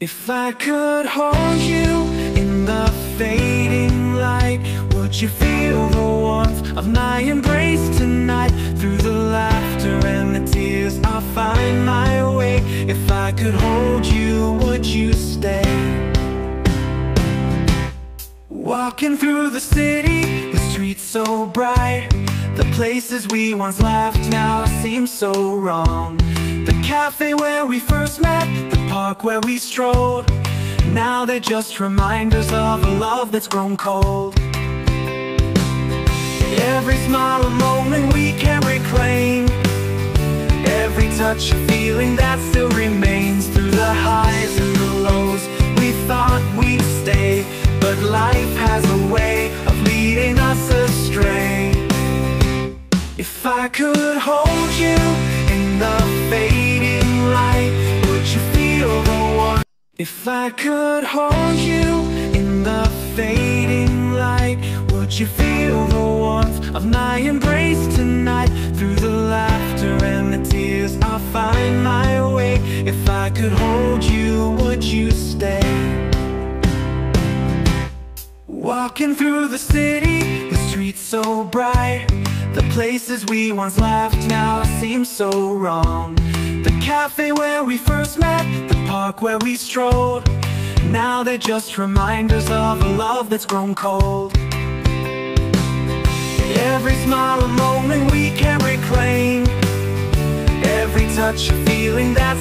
If I could hold you in the fading light Would you feel the warmth of my embrace tonight? Through the laughter and the tears I'll find my way If I could hold you, would you stay? Walking through the city, the streets so bright The places we once laughed now seem so wrong The cafe where we first met, park where we strolled. Now they're just reminders of a love that's grown cold. Every smile a moment we can reclaim. Every touch a feeling that still remains Through the highs and the lows. We thought we'd stay But life has a way of leading us astray. If I could hold you in the fading If I could hold you in the fading light Would you feel the warmth of my embrace tonight? Through the laughter and the tears I'll find my way If I could hold you, would you stay? Walking through the city, the streets so bright The places we once laughed now seem so wrong The cafe where we first met, park where we strolled. Now they're just reminders of a love that's grown cold. Every smile moment we can reclaim. Every touch a feeling that's